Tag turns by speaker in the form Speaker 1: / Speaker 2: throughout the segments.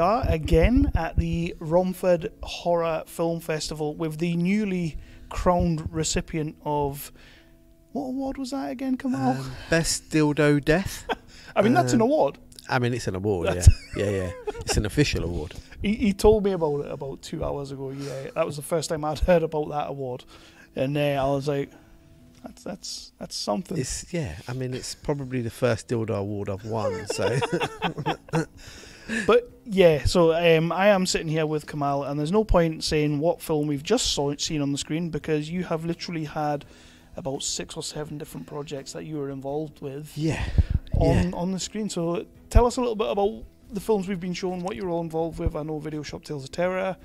Speaker 1: are again at the Romford Horror Film Festival with the newly crowned recipient of what award was that again, Kemal?
Speaker 2: Um, best dildo death.
Speaker 1: I mean, that's an
Speaker 2: um,
Speaker 1: award.
Speaker 2: I mean, it's an award. Yeah, yeah, yeah. It's an official award.
Speaker 1: He, he told me about it about two hours ago. Yeah, that was the first time I'd heard about that award, and uh, I was like, "That's that's that's something."
Speaker 2: It's yeah. I mean, it's probably the first dildo award I've won. So
Speaker 1: But yeah, so um, I am sitting here with Kemal, and there's no point saying what film we've just saw, seen on the screen because you have literally had about six or seven different projects that you were involved with
Speaker 2: yeah,
Speaker 1: on
Speaker 2: yeah.
Speaker 1: on the screen. So tell us a little bit about the films we've been shown, what you're all involved with. I know Video Shop Tales of Terror,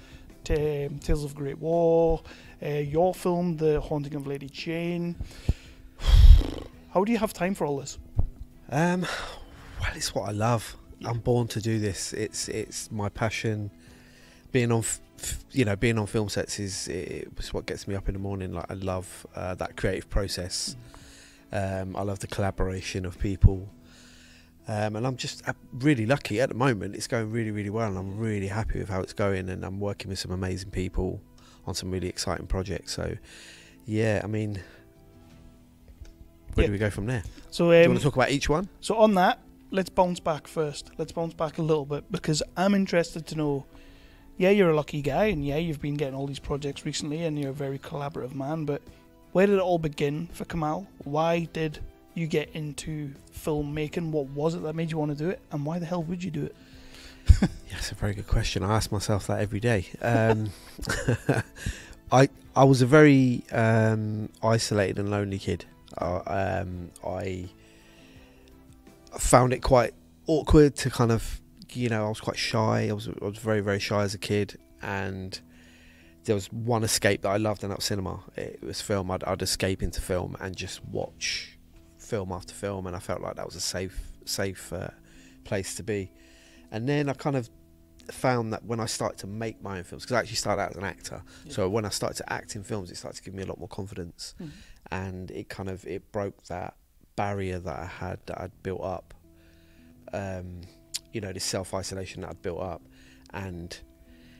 Speaker 1: t- um, Tales of Great War, uh, your film, The Haunting of Lady Jane. How do you have time for all this?
Speaker 2: Um, well, it's what I love. I'm born to do this. It's it's my passion. Being on, you know, being on film sets is it's what gets me up in the morning. Like I love uh, that creative process. Um, I love the collaboration of people, um, and I'm just really lucky at the moment. It's going really, really well, and I'm really happy with how it's going. And I'm working with some amazing people on some really exciting projects. So, yeah, I mean, where
Speaker 1: Yeah.
Speaker 2: do we go from there?
Speaker 1: So
Speaker 2: Do you
Speaker 1: um,
Speaker 2: want to talk about each one?
Speaker 1: So on that, let's bounce back first. Let's bounce back a little bit because I'm interested to know. Yeah, you're a lucky guy, and yeah, you've been getting all these projects recently, and you're a very collaborative man. But where did it all begin for Kemal? Why did you get into filmmaking? What was it that made you want to do it, and why the hell would you do it?
Speaker 2: That's a very good question. I ask myself that every day. Um, I I was a very um, isolated and lonely kid. Uh, um, I found it quite awkward to kind of, you know, I was quite shy. I was I was very very shy as a kid, and there was one escape that I loved, and that was cinema. It was film. I'd, I'd escape into film and just watch film after film, and I felt like that was a safe safe uh, place to be. And then I kind of found that when I started to make my own films, because I actually started out as an actor, so when I started to act in films, it started to give me a lot more confidence,
Speaker 1: Mhm.
Speaker 2: and it kind of it broke that barrier that I had that I'd built up. Um, you know, this self isolation that I'd built up, and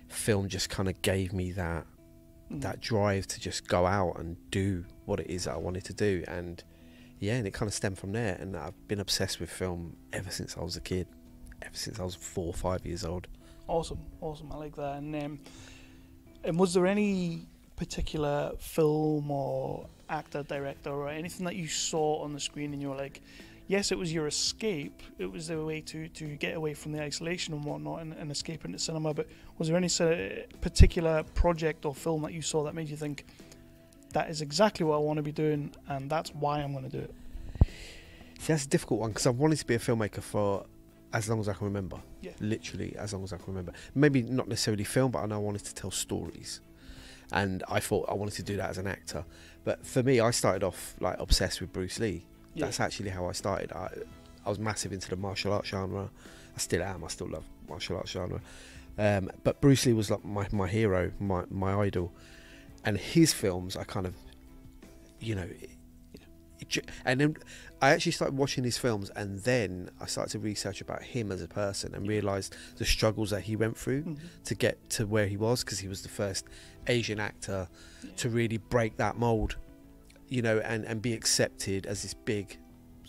Speaker 2: film just kind of gave me that
Speaker 1: Mm.
Speaker 2: that drive to just go out and do what it is that I wanted to do, and yeah, and it kind of stemmed from there. And I've been obsessed with film ever since I was a kid, ever since I was four or five years old.
Speaker 1: Awesome, awesome. I like that. And um, and was there any particular film or actor, director, or anything that you saw on the screen and you were like, yes, it was your escape. It was the way to, to get away from the isolation and whatnot and, and escape into cinema. But was there any sort of particular project or film that you saw that made you think that is exactly what I want to be doing and that's why I'm going to do it?
Speaker 2: See, that's a difficult one because I've wanted to be a filmmaker for as long as I can remember.
Speaker 1: Yeah.
Speaker 2: Literally, as long as I can remember. Maybe not necessarily film, but I know I wanted to tell stories. And I thought I wanted to do that as an actor. But for me, I started off like obsessed with Bruce Lee.
Speaker 1: Yeah.
Speaker 2: That's actually how I started. I, I was massive into the martial arts genre. I still am. I still love martial arts genre. Um, but Bruce Lee was like my, my hero, my, my idol. And his films, I kind of, you know, it, it, and then I actually started watching his films, and then I started to research about him as a person and realised the struggles that he went through
Speaker 1: Mhm.
Speaker 2: to get to where he was because he was the first Asian actor to really break that mold, you know, and, and be accepted as this big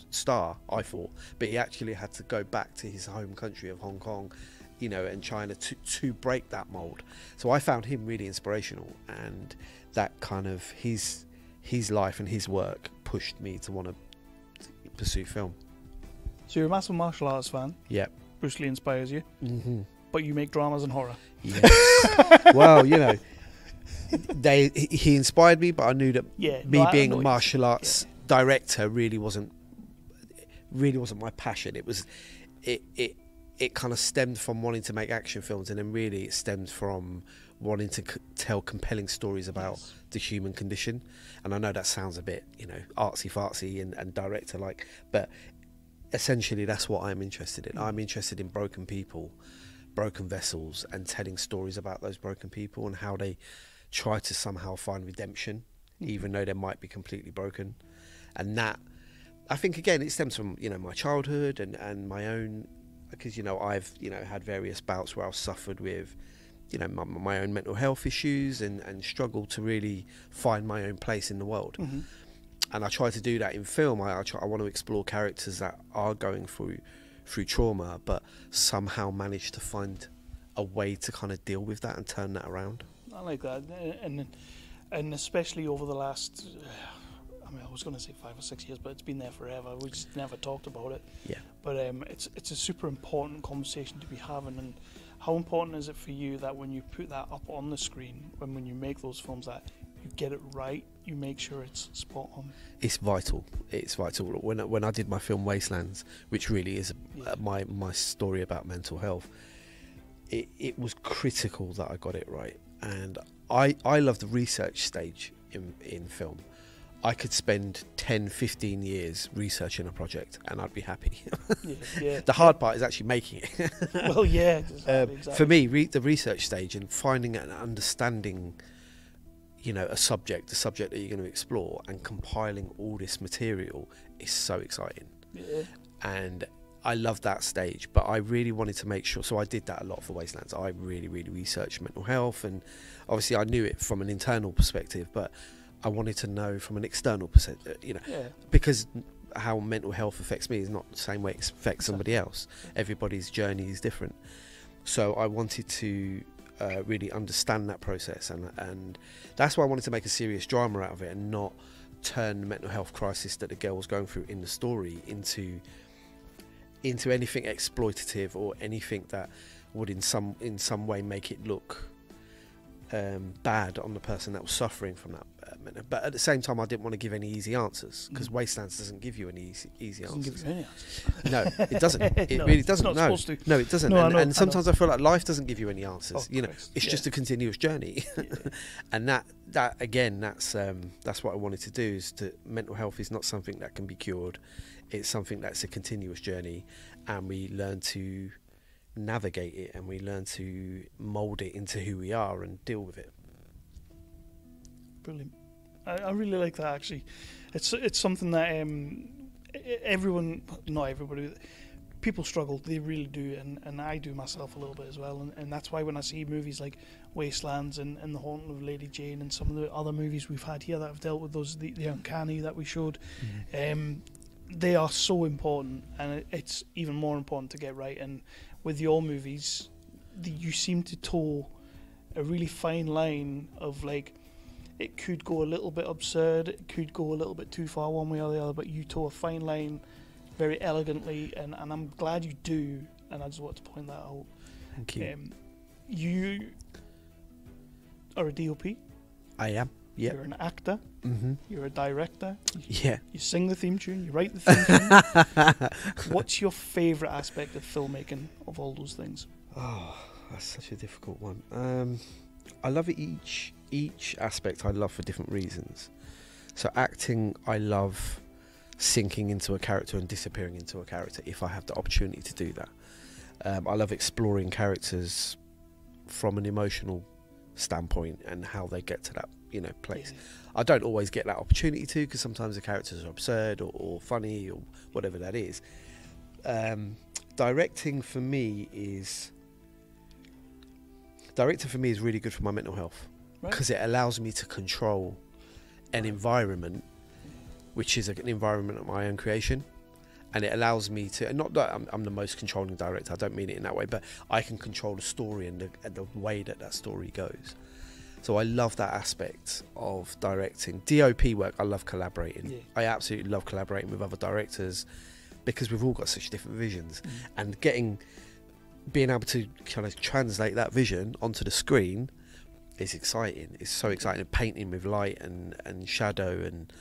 Speaker 2: star, I thought. But he actually had to go back to his home country of Hong Kong, you know, and China to, to break that mold. So I found him really inspirational, and that kind of his his life and his work pushed me to want to pursue film.
Speaker 1: So you're a massive martial arts fan.
Speaker 2: Yep.
Speaker 1: Bruce Lee inspires you,
Speaker 2: Mm-hmm.
Speaker 1: but you make dramas and horror.
Speaker 2: Yes. well, you know, they he- he inspired me, but I knew that
Speaker 1: Yeah.
Speaker 2: me
Speaker 1: no, I- I
Speaker 2: being a martial arts director really wasn't really wasn't my passion. It was it it it kind of stemmed from wanting to make action films, and then really it stemmed from wanting to c- tell compelling stories about
Speaker 1: Yes.
Speaker 2: the human condition. And I know that sounds a bit you know artsy fartsy and, and director like, but essentially that's what I'm interested in. I'm hmm. interested in broken people, broken vessels, and telling stories about those broken people and how they try to somehow find redemption, hmm. even though they might be completely broken. And that, I think, again, it stems from you know my childhood and and my own because you know I've you know had various bouts where I've suffered with you know my, my own mental health issues and and struggled to really find my own place in the world.
Speaker 1: Mhm.
Speaker 2: And I try to do that in film. I I, try, I want to explore characters that are going through through trauma, but somehow manage to find a way to kind of deal with that and turn that around.
Speaker 1: I like that, and and especially over the last, I mean, I was going to say five or six years, but it's been there forever. We just never talked about it.
Speaker 2: Yeah.
Speaker 1: But um, it's it's a super important conversation to be having, and how important is it for you that when you put that up on the screen, when when you make those films, that you get it right, you make sure it's spot on.
Speaker 2: It's vital. It's vital. When I, when I did my film Wastelands, which really is
Speaker 1: Yeah.
Speaker 2: uh, my my story about mental health, it, it was critical that I got it right. And I I love the research stage in in film. I could spend 10, 15 years researching a project and I'd be happy.
Speaker 1: yeah, yeah.
Speaker 2: the hard part is actually making it.
Speaker 1: well, yeah. Exactly,
Speaker 2: Um,
Speaker 1: exactly.
Speaker 2: For me, re- the research stage and finding and understanding, you know, a subject, the subject that you're going to explore, and compiling all this material is so exciting.
Speaker 1: yeah.
Speaker 2: And I love that stage, but I really wanted to make sure. So I did that a lot for Wastelands. I really, really researched mental health, and obviously I knew it from an internal perspective, but I wanted to know from an external perspective, you know,
Speaker 1: yeah.
Speaker 2: because how mental health affects me is not the same way it affects somebody else. Everybody's journey is different. So I wanted to uh, really understand that process, and and that's why I wanted to make a serious drama out of it, and not turn the mental health crisis that the girl was going through in the story into into anything exploitative or anything that would in some in some way make it look um, bad on the person that was suffering from that. Uh, but at the same time, I didn't want to give any easy answers because
Speaker 1: Mm.
Speaker 2: Wastelands doesn't give you any easy, easy
Speaker 1: Doesn't give
Speaker 2: answers.
Speaker 1: any answers.
Speaker 2: No, it doesn't. It
Speaker 1: No,
Speaker 2: really doesn't.
Speaker 1: not
Speaker 2: no, no, it doesn't.
Speaker 1: No,
Speaker 2: and,
Speaker 1: know,
Speaker 2: and sometimes I, feel like life doesn't give you any answers.
Speaker 1: Oh,
Speaker 2: you know,
Speaker 1: Christ,
Speaker 2: it's
Speaker 1: yeah.
Speaker 2: just a continuous journey.
Speaker 1: Yeah.
Speaker 2: and that that again, that's um, that's what I wanted to do. Is to mental health is not something that can be cured. It's something that's a continuous journey, and we learn to navigate it, and we learn to mold it into who we are and deal with it.
Speaker 1: Brilliant. I, I really like that actually. It's it's something that um, everyone, not everybody, people struggle. They really do, and, and I do myself a little bit as well. And, and that's why when I see movies like Wastelands and, and The Haunting of Lady Jane and some of the other movies we've had here that have dealt with those the, the uncanny that we showed, um, they are so important, and it, it's even more important to get right. And with your movies, you seem to toe a really fine line of like it could go a little bit absurd, it could go a little bit too far one way or the other, but you toe a fine line very elegantly, and, and I'm glad you do. And I just want to point that out.
Speaker 2: Thank you.
Speaker 1: Um, you are a DOP.
Speaker 2: I am. Yeah.
Speaker 1: You're an actor.
Speaker 2: hmm
Speaker 1: You're a director. You,
Speaker 2: Yeah.
Speaker 1: you sing the theme tune. You write the theme tune. What's your favourite aspect of filmmaking of all those things?
Speaker 2: Oh, that's such a difficult one. Um, I love each each aspect. I love for different reasons. So acting, I love sinking into a character and disappearing into a character if I have the opportunity to do that. Um, I love exploring characters from an emotional standpoint and how they get to that you know place. I don't always get that opportunity to because sometimes the characters are absurd or, or funny or whatever that is. Um, directing for me is directing for me is really good for my mental health
Speaker 1: Right.
Speaker 2: because it allows me to control an environment which is an environment of my own creation and it allows me to not that I'm, I'm the most controlling director I don't mean it in that way but I can control the story and the, and the way that that story goes so I love that aspect of directing. DOP work I love collaborating.
Speaker 1: Yeah.
Speaker 2: I absolutely love collaborating with other directors because we've all got such different visions.
Speaker 1: Mm.
Speaker 2: and getting being able to kind of translate that vision onto the screen is exciting. It's so exciting. Painting with light and and shadow and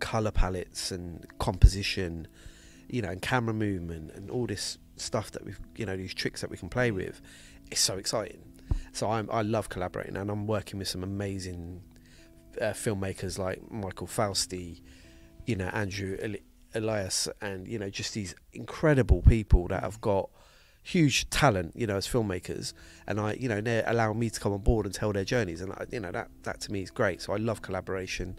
Speaker 2: color palettes and composition you know and camera movement and all this stuff that we've you know these tricks that we can play with. It's so exciting so I'm, i love collaborating and i'm working with some amazing uh, filmmakers like michael fausti you know andrew Eli- elias and you know just these incredible people that have got huge talent you know as filmmakers and i you know they're allowing me to come on board and tell their journeys and I, you know that that to me is great so i love collaboration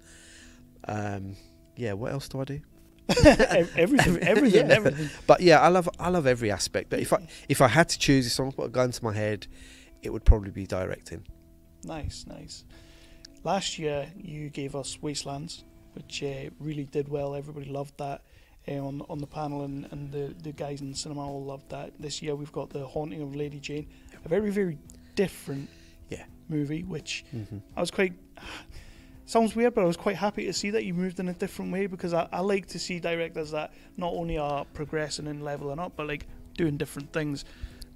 Speaker 2: um yeah what else do i do
Speaker 1: everything, everything,
Speaker 2: Yeah.
Speaker 1: everything.
Speaker 2: But yeah, I love I love every aspect. But if I if I had to choose, if someone put a gun to my head, it would probably be directing.
Speaker 1: Nice, nice. Last year you gave us Wastelands, which uh, really did well. Everybody loved that uh, on on the panel, and, and the the guys in the cinema all loved that. This year we've got the Haunting of Lady Jane, a very very different
Speaker 2: Yeah.
Speaker 1: movie, which
Speaker 2: Mm-hmm.
Speaker 1: I was quite. Sounds weird, but I was quite happy to see that you moved in a different way because I, I like to see directors that not only are progressing and leveling up, but like doing different things.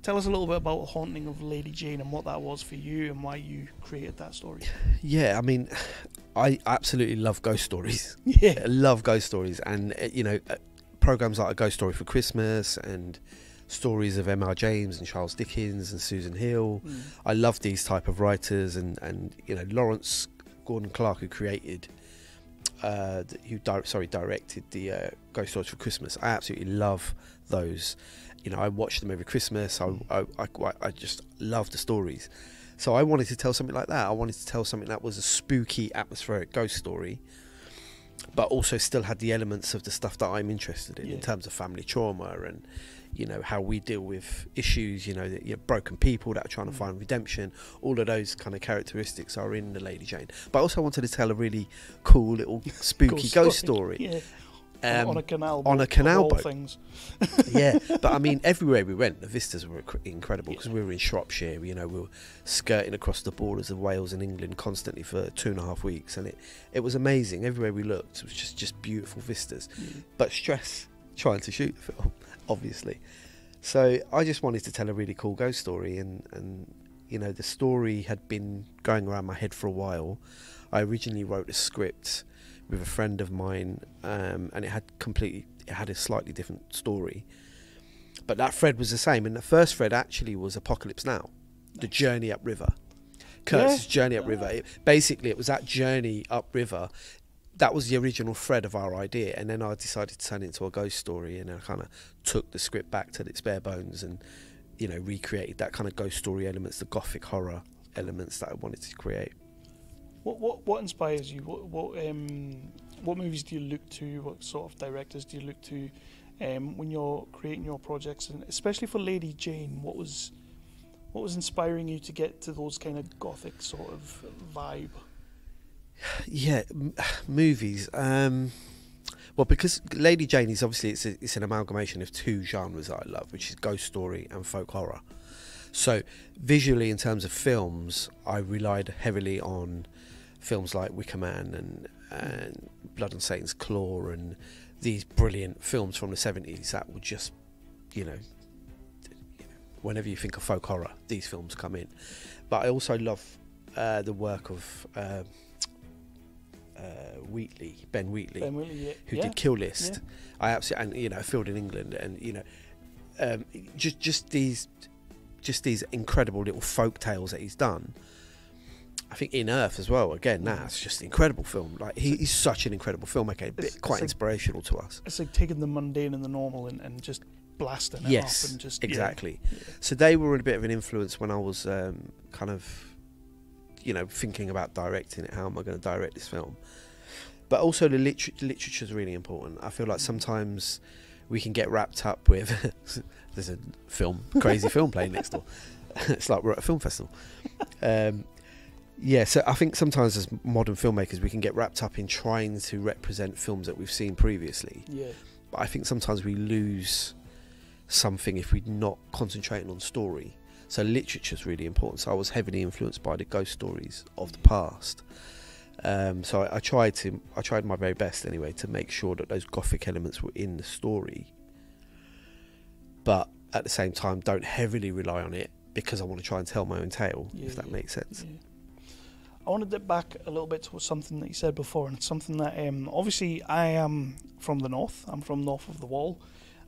Speaker 1: Tell us a little bit about Haunting of Lady Jane and what that was for you and why you created that story.
Speaker 2: Yeah, I mean, I absolutely love ghost stories.
Speaker 1: Yeah,
Speaker 2: I love ghost stories, and uh, you know, uh, programs like a Ghost Story for Christmas and stories of M.R. James and Charles Dickens and Susan Hill.
Speaker 1: Mm.
Speaker 2: I love these type of writers, and and you know, Lawrence Gordon Clark, who created, uh, who di- sorry directed the uh, Ghost Stories for Christmas. I absolutely love those. You know, I watch them every Christmas. I, I, I, I just love the stories. So I wanted to tell something like that. I wanted to tell something that was a spooky, atmospheric ghost story, but also still had the elements of the stuff that I'm interested in, in terms of family trauma and, you know, how we deal with issues. You know, that you know, broken people that are trying to
Speaker 1: Mm.
Speaker 2: find redemption. All of those kind of characteristics are in the Lady Jane. But I also wanted to tell a really cool little spooky ghost, story.
Speaker 1: Yeah,
Speaker 2: Um,
Speaker 1: on a canal. boat.
Speaker 2: on
Speaker 1: a
Speaker 2: canal boat.
Speaker 1: Things.
Speaker 2: yeah, but I mean, everywhere we went, the vistas were incredible because we were in Shropshire. You know, we were skirting across the borders of Wales and England constantly for two and a half weeks, and it it was amazing. Everywhere we looked, it was just just beautiful vistas.
Speaker 1: Yeah.
Speaker 2: But stress trying to shoot the film, obviously. So I just wanted to tell a really cool ghost story, and and you know, the story had been going around my head for a while. I originally wrote a script with a friend of mine, um, and it had completely it had a slightly different story. But that thread was the same, and the first thread actually was Apocalypse Now, the journey upriver. Kurtz's
Speaker 1: Yeah.
Speaker 2: journey upriver. It, basically, it was that journey upriver. That was the original thread of our idea, and then I decided to turn it into a ghost story, and I kind of took the script back to its bare bones, and you know recreated that kind of ghost story elements, the gothic horror elements that I wanted to create.
Speaker 1: What what what inspires you? What what um what movies do you look to? What sort of directors do you look to um, when you're creating your projects, and especially for Lady Jane? What was what was inspiring you to get to those kind of gothic sort of vibe?
Speaker 2: Yeah, m- movies. Um, well, because Lady Jane is obviously it's a, it's an amalgamation of two genres that I love, which is ghost story and folk horror. So visually, in terms of films, I relied heavily on films like Wicker Man and and Blood and Satan's Claw and these brilliant films from the seventies that would just, you know, whenever you think of folk horror, these films come in. But I also love uh, the work of. um uh, Wheatley, Ben Wheatley,
Speaker 1: Ben Wheatley, yeah,
Speaker 2: who
Speaker 1: yeah.
Speaker 2: did Kill List.
Speaker 1: yeah.
Speaker 2: I absolutely, and you know, Field in England, and you know, um, just just these, just these incredible little folk tales that he's done. I think In Earth as well. Again, that's just an incredible film. Like he, he's such an incredible filmmaker, a
Speaker 1: It's-
Speaker 2: bit
Speaker 1: it's
Speaker 2: quite
Speaker 1: like-
Speaker 2: inspirational to us.
Speaker 1: It's like taking the mundane and the normal and, and just blasting it
Speaker 2: Yes,
Speaker 1: up and just
Speaker 2: exactly.
Speaker 1: yeah.
Speaker 2: So they were a bit of an influence when I was um, kind of, you know, thinking about directing it. How am I going to direct this film? But also the liter- literature is really important. I feel like sometimes we can get wrapped up with. there's a film, crazy film playing next door. it's like we're at a film festival. Um, yeah, so I think sometimes as modern filmmakers we can get wrapped up in trying to represent films that we've seen previously.
Speaker 1: Yeah,
Speaker 2: But I think sometimes we lose something if we're not concentrating on story. So literature is really important. So I was heavily influenced by the ghost stories of the past. Um, so I, I tried to, I tried my very best anyway to make sure that those gothic elements were in the story, but at the same time, don't heavily rely on it because I want to try and tell my own tale.
Speaker 1: Yeah,
Speaker 2: if that
Speaker 1: yeah,
Speaker 2: makes sense.
Speaker 1: Yeah. I want to dip back a little bit to something that you said before, and it's something that um, obviously I am from the north. I'm from north of the wall.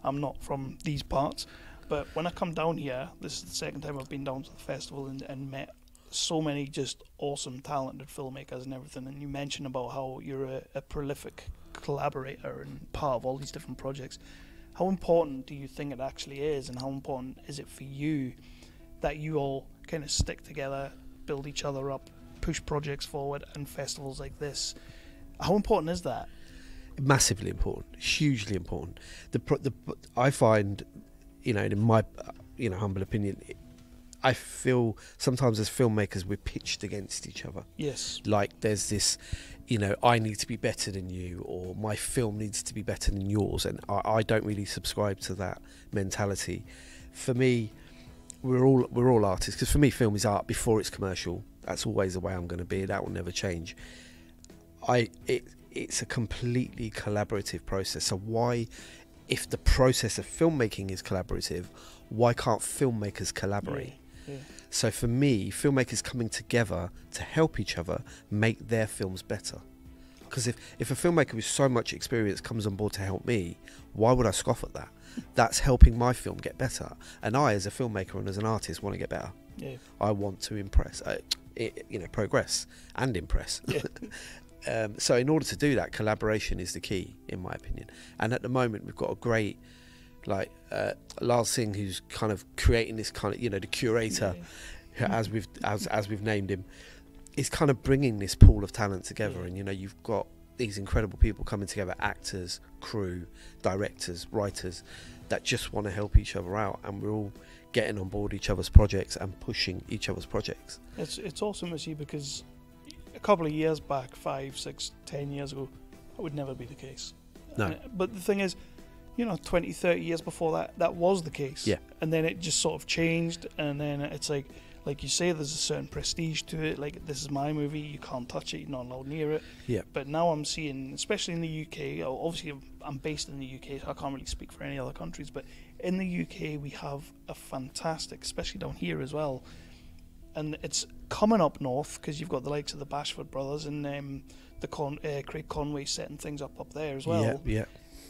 Speaker 1: I'm not from these parts, but when I come down here, this is the second time I've been down to the festival and, and met so many just awesome, talented filmmakers and everything. And you mentioned about how you're a, a prolific collaborator and part of all these different projects. How important do you think it actually is, and how important is it for you that you all kind of stick together, build each other up, push projects forward, and festivals like this? How important is that?
Speaker 2: massively important, hugely important. The the I find, you know, in my you know humble opinion, I feel sometimes as filmmakers we're pitched against each other.
Speaker 1: Yes.
Speaker 2: Like there's this, you know, I need to be better than you, or my film needs to be better than yours, and I, I don't really subscribe to that mentality. For me, we're all we're all artists because for me, film is art before it's commercial. That's always the way I'm going to be. That will never change. I it it's a completely collaborative process. So why, if the process of filmmaking is collaborative, why can't filmmakers collaborate?
Speaker 1: Yeah.
Speaker 2: So for me, filmmakers coming together to help each other make their films better. Because if, if a filmmaker with so much experience comes on board to help me, why would I scoff at that? That's helping my film get better. And I, as a filmmaker and as an artist, want to get better.
Speaker 1: Yeah.
Speaker 2: I want to impress, uh, you know, progress and impress.
Speaker 1: Yeah.
Speaker 2: um, so in order to do that, collaboration is the key, in my opinion. And at the moment, we've got a great, like uh, Lal Singh, who's kind of creating this kind of, you know, the curator,
Speaker 1: Yeah.
Speaker 2: who- as we've as as we've named him, is kind of bringing this pool of talent together.
Speaker 1: Yeah.
Speaker 2: And you know, you've got these incredible people coming together: actors, crew, directors, writers, that just want to help each other out, and we're all getting on board each other's projects and pushing each other's projects.
Speaker 1: It's it's awesome to see because a couple of years back, five, six, ten years ago, that would never be the case.
Speaker 2: No.
Speaker 1: And- but the thing is, you know, 20, 30 years before that, that was the case.
Speaker 2: Yeah.
Speaker 1: And then it just sort of changed, and then it's like, like you say, there's a certain prestige to it. Like this is my movie, you can't touch it, you're not allowed near it.
Speaker 2: Yeah.
Speaker 1: But now I'm seeing, especially in the UK, obviously I'm based in the UK, so I can't really speak for any other countries, but in the UK we have a fantastic, especially down here as well, and it's coming up north because you've got the likes of the Bashford brothers and um, the Con- uh, Craig Conway setting things up up there as well.
Speaker 2: yeah, yeah,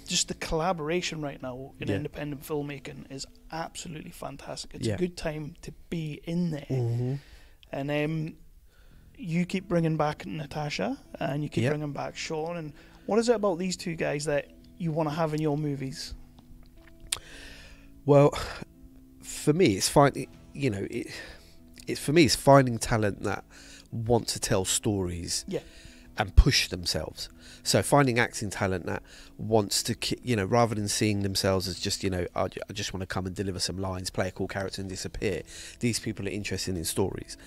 Speaker 1: Just the collaboration right now in
Speaker 2: Yeah.
Speaker 1: independent filmmaking is absolutely fantastic. It's
Speaker 2: Yeah.
Speaker 1: a good time to be in there,
Speaker 2: hmm
Speaker 1: and um, you keep bringing back Natasha and you keep
Speaker 2: Yeah.
Speaker 1: bringing back Sean. And what is it about these two guys that you want to have in your movies?
Speaker 2: Well, for me, it's finding you know it. It's for me, it's finding talent that want to tell stories
Speaker 1: Yeah.
Speaker 2: and push themselves. So finding acting talent that wants to, you know, rather than seeing themselves as just, you know, I, I just want to come and deliver some lines, play a cool character and disappear. These people are interested in stories,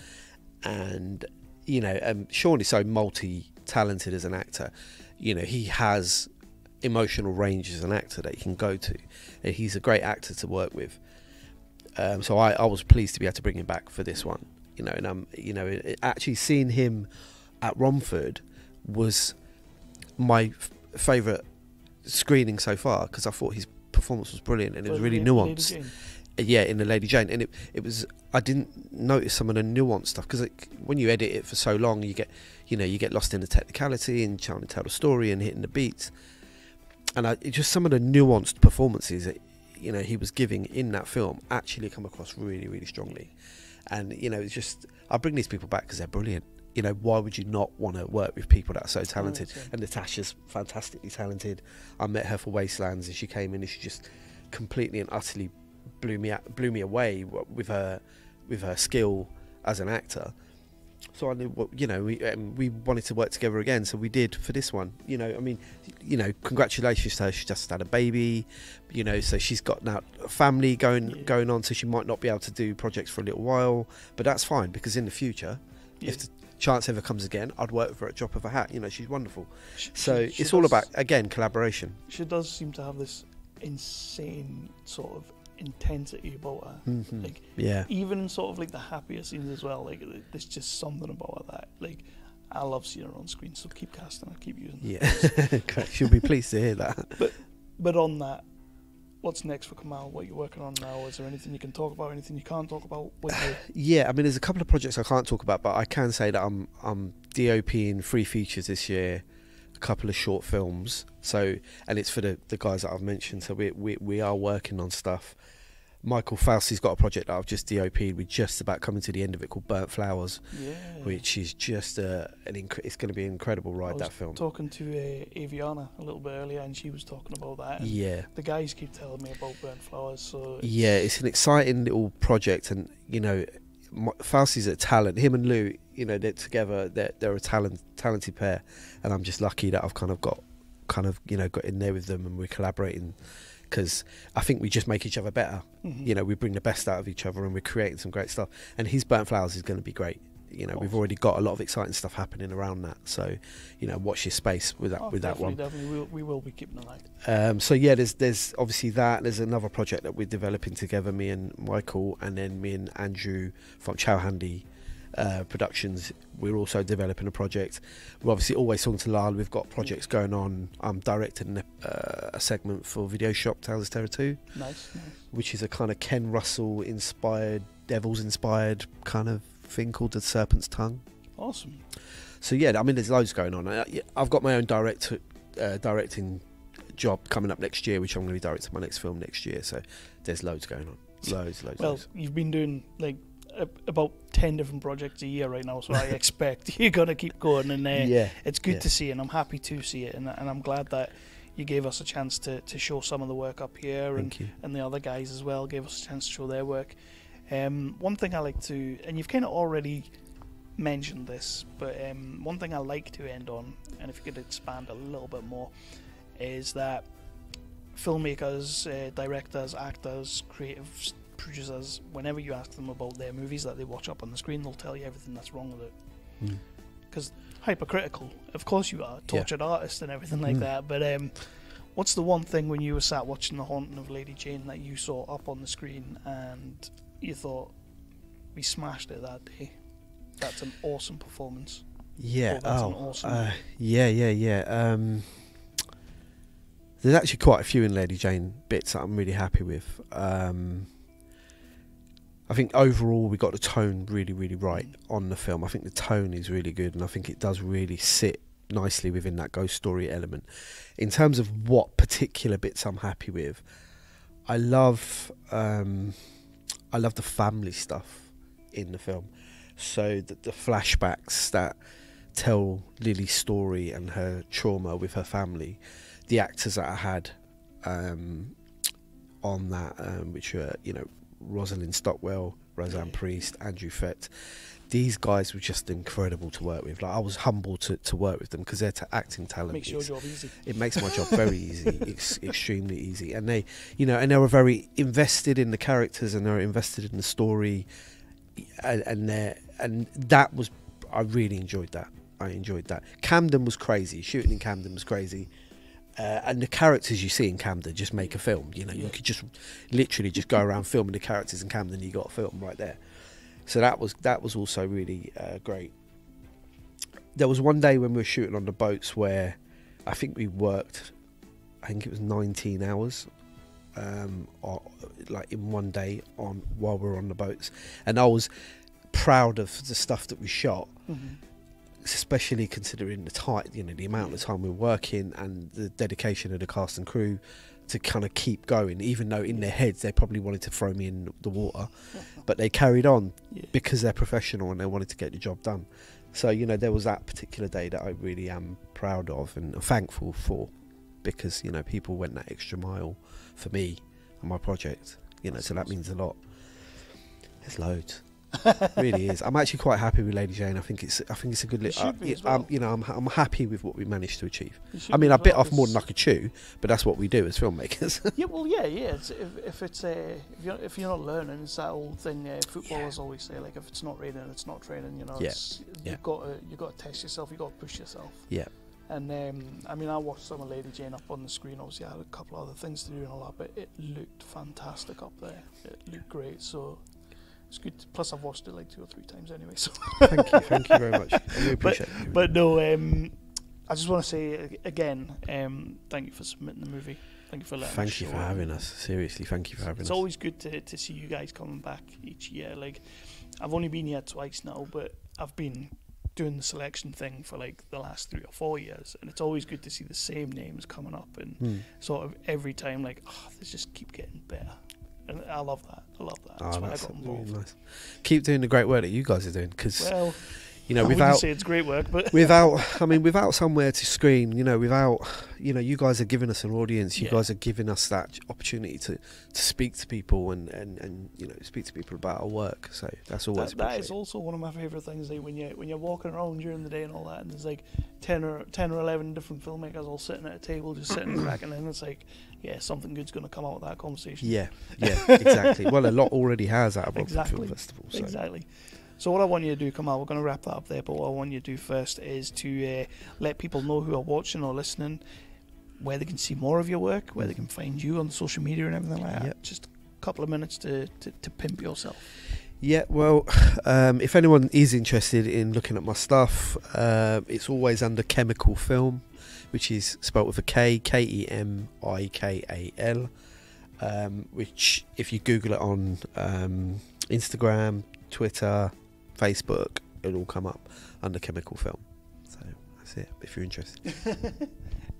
Speaker 2: and you know, um, Sean is so multi-talented as an actor. You know, he has emotional range as an actor that he can go to. He's a great actor to work with. Um, so I, I was pleased to be able to bring him back for this one. You know, and um, you know, it- actually seeing him at Romford was my f- favourite screening so far because I thought his performance was brilliant and it was really nuanced. Uh, yeah, in the Lady Jane, and it it was I didn't notice some of the nuanced stuff because when you edit it for so long, you get you know you get lost in the technicality and trying to tell the story and hitting the beats, and I, just some of the nuanced performances that you know he was giving in that film actually come across really really strongly, and you know it's just I bring these people back because they're brilliant. You know why would you not want to work with people that are so talented?
Speaker 1: Yeah.
Speaker 2: And Natasha's fantastically talented. I met her for Wastelands, and she came in and she just completely and utterly blew me out, blew me away with her with her skill as an actor. So I knew, what you know, we um, we wanted to work together again, so we did for this one. You know, I mean, you know, congratulations to her. She just had a baby, you know, so she's got now a family going
Speaker 1: Yeah.
Speaker 2: going on, so she might not be able to do projects for a little while, but that's fine because in the future,
Speaker 1: Yeah.
Speaker 2: if the chance ever comes again, I'd work with her at drop of a hat. You know, she's wonderful.
Speaker 1: She-
Speaker 2: So
Speaker 1: she- she
Speaker 2: it's all
Speaker 1: does-
Speaker 2: about again collaboration.
Speaker 1: She does seem to have this insane sort of intensity about her.
Speaker 2: Mhm.
Speaker 1: Like
Speaker 2: Yeah,
Speaker 1: even sort of like the happier scenes as well. Like th- there's just something about that like I love seeing her on screen. So keep casting her, keep using. her.
Speaker 2: yeah. She'll be pleased to hear that.
Speaker 1: But but on that, what's next for Kemal? What are you working on now? Is there anything you can talk about? Anything you can't talk about?
Speaker 2: Yeah, I mean, there's a couple of projects I can't talk about, but I can say that I'm I'm DOPing three features this year, a couple of short films. So, and it's for the, the guys that I've mentioned. So we we we are working on stuff. Michael Fausti's got a project that I've just DOP'd. We're just about coming to the end of it called Burnt Flowers,
Speaker 1: yeah.
Speaker 2: which is just a, an inc- it's going to be an incredible ride. That film.
Speaker 1: Talking to uh, Aviana a little bit earlier, and she was talking about that.
Speaker 2: Yeah.
Speaker 1: The guys keep telling me about burnt flowers. So
Speaker 2: Yeah, it's an exciting little project, and you know, Fausti's a talent. Him and Lou, you know, they're together. They're they're a talent talented pair, and I'm just lucky that I've kind of got kind of you know got in there with them and we're collaborating because I think we just make each other better.
Speaker 1: Mhm.
Speaker 2: You know, we bring the best out of each other and we're creating some great stuff. And his burnt flowers is going to be great. You know, we've already got a lot of exciting stuff happening around that. So, you know, watch your space with that
Speaker 1: Oh,
Speaker 2: with that one.
Speaker 1: Definitely, we will, we will be keeping an eye.
Speaker 2: Um, so yeah, there's there's obviously that. There's another project that we're developing together, me and Michael, and then me and Andrew from Chow Handy uh, Productions. We're also developing a project. We're obviously always talking to Lyle. We've got projects going on. I'm directing uh, a segment for Video Shop Tales of Terror 2,
Speaker 1: Nice, nice.
Speaker 2: which is a kind of Ken Russell inspired, Devils inspired kind of thing called The Serpent's Tongue.
Speaker 1: Awesome.
Speaker 2: So yeah, I mean, there's loads going on. Uh, I've got my own direct uh, directing job coming up next year, which I'm going to be directing my next film next year. So there's loads going on, loads, loads.
Speaker 1: Well,
Speaker 2: loads.
Speaker 1: you've been doing like about ten different projects a year right now, so I expect you're gonna keep going, and uh,
Speaker 2: yeah,
Speaker 1: it's good
Speaker 2: yeah.
Speaker 1: to see, and I'm happy to see it, and, and I'm glad that you gave us a chance to, to show some of the work up here, and,
Speaker 2: you.
Speaker 1: and the other guys as well gave us a chance to show their work. Um, one thing I like to, and you've kind of already mentioned this, but um, one thing I like to end on, and if you could expand a little bit more, is that filmmakers, uh, directors, actors, creative s- producers, whenever you ask them about their movies that they watch up on the screen, they'll tell you everything that's wrong with it.
Speaker 2: Mm.
Speaker 1: Hypercritical, of course you are, tortured artist and everything like
Speaker 2: Mm.
Speaker 1: that. But um, what's the one thing when you were sat watching The Haunting of Lady Jane that you saw up on the screen and you thought we smashed it that day? That's an awesome performance.
Speaker 2: Yeah.
Speaker 1: Oh, that's
Speaker 2: Oh,
Speaker 1: an awesome
Speaker 2: uh, yeah, yeah, yeah. Um, there's actually quite a few in Lady Jane bits that I'm really happy with. Um, I think overall we got the tone really, really right on the film. I think the tone is really good, and I think it does really sit nicely within that ghost story element. In terms of what particular bits I'm happy with, I love, um, I love the family stuff in the film. So the, the flashbacks that tell Lily's story and her trauma with her family, the actors that I had um, on that, um, which were you know Rosalind Stockwell, Roseanne Priest, Andrew Fett. These guys were just incredible to work with. Like I was humbled to, to work with them because their ta acting talent
Speaker 1: Makes your job easy.
Speaker 2: it makes my job very easy, ex- extremely easy. And they, you know, and they were very invested in the characters and they were invested in the story, and and and that was I really enjoyed that. I enjoyed that. Camden was crazy. Shooting in Camden was crazy. Uh, and the characters you see in Camden just make a film. You know, you could just literally just go around filming the characters in Camden. You got a film right there. So that was that was also really uh, great. There was one day when we were shooting on the boats where I think we worked. I think it was 19 hours, um, or, like in one day on while we were on the boats, and I was proud of the stuff that we shot
Speaker 1: Mhm.
Speaker 2: Especially considering the time, you know, the amount of time we're working and the dedication of the cast and crew to kind of keep going, even though in their heads they probably wanted to throw me in the water, but they carried on
Speaker 1: Yeah.
Speaker 2: because they're professional and they wanted to get the job done. So, you know, there was that particular day that I really am proud of and thankful for because, you know, people went that extra mile for me and my project, you know, so that means a lot. There's loads. really is. I'm actually quite happy with Lady Jane. I think it's I think it's a good.
Speaker 1: You
Speaker 2: Li-
Speaker 1: should
Speaker 2: uh, yeah,
Speaker 1: well.
Speaker 2: I'm, you know, I'm I'm happy with what we managed to achieve. I mean, I bit
Speaker 1: well,
Speaker 2: off more than I could chew, but that's what we do as filmmakers.
Speaker 1: Yeah, well, yeah, yeah. It's, if, if it's uh, if you're if you're not learning, it's that old thing. Uh, footballers always say like, if it's not raining, it's not training. You know,
Speaker 2: Yeah,
Speaker 1: it's,
Speaker 2: yeah.
Speaker 1: you've got to you got to test yourself. You've got to push yourself.
Speaker 2: yeah,
Speaker 1: And um, I mean, I watched some of Lady Jane up on the screen. Obviously, I had a couple other things to do and all that, but it looked fantastic up there. It looked great. So it's good. Plus, I've watched it like two or three times anyway. So,
Speaker 2: thank you, thank you very much. I really appreciate it.
Speaker 1: but no, um, I just want to say again, um, thank you for submitting the movie. Thank you for letting us
Speaker 2: Thank you for having us. Seriously, thank you for having
Speaker 1: It's
Speaker 2: us.
Speaker 1: It's always good to, to see you guys coming back each year. Like, I've only been here twice now, but I've been doing the selection thing for like the last three or four years, and it's always good to see the same names coming up, and
Speaker 2: Hmm.
Speaker 1: sort of every time, like, oh, they just keep getting better, and I love that. I love that. Oh, that's
Speaker 2: Oh,
Speaker 1: why I
Speaker 2: that's
Speaker 1: got
Speaker 2: really nice. Keep doing the great work that you guys are doing because
Speaker 1: Well,
Speaker 2: you know,
Speaker 1: I
Speaker 2: without
Speaker 1: say it's great work, but
Speaker 2: without I mean without somewhere to screen, you know, without you know, you guys are giving us an audience. You
Speaker 1: Yeah.
Speaker 2: guys are giving us that opportunity to, to speak to people and, and, and you know speak to people about our work. So that's always
Speaker 1: that, that is also one of my favorite things. Like when you when you're walking around during the day and all that, and there's like ten or ten or eleven different filmmakers all sitting at a table, just sitting and cracking, and it's like, yeah, something good's gonna come out of that conversation.
Speaker 2: Yeah, yeah, exactly. well, a lot already has out of
Speaker 1: Exactly.
Speaker 2: Film Festival. So.
Speaker 1: Exactly. So what I want you to do, Kemal, we're going to wrap that up there. But what I want you to do first is to uh, let people know who are watching or listening, where they can see more of your work, where they can find you on social media and everything like that.
Speaker 2: Yep.
Speaker 1: Just a couple of minutes to, to, to pimp yourself.
Speaker 2: Yeah, well, um, if anyone is interested in looking at my stuff, uh, it's always under Kemikal Film, which is spelled with a K, K E M I K A L. Um, which, if you Google it on um, Instagram, Twitter, Facebook, it'll all come up under Kemikal Film. So that's it. If you're interested.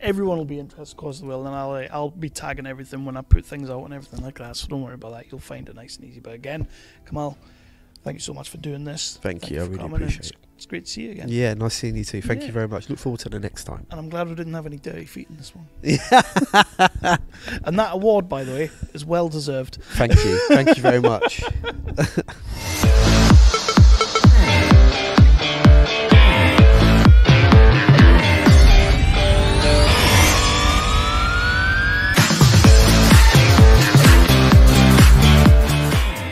Speaker 1: Everyone will be interested, of course they will, and I'll uh, I'll be tagging everything when I put things out and everything like that. So don't worry about that. You'll find it nice and easy. But again, Kemal, thank you so much for doing this.
Speaker 2: Thank you, I really appreciate
Speaker 1: it's,
Speaker 2: it.
Speaker 1: It's great to see you again.
Speaker 2: Yeah, nice seeing you too. Thank
Speaker 1: Yeah.
Speaker 2: you very much. Look forward to the next time.
Speaker 1: And I'm glad we didn't have any dirty feet in this one.
Speaker 2: Yeah.
Speaker 1: And that award, by the way, is well deserved.
Speaker 2: Thank you. Thank you very much.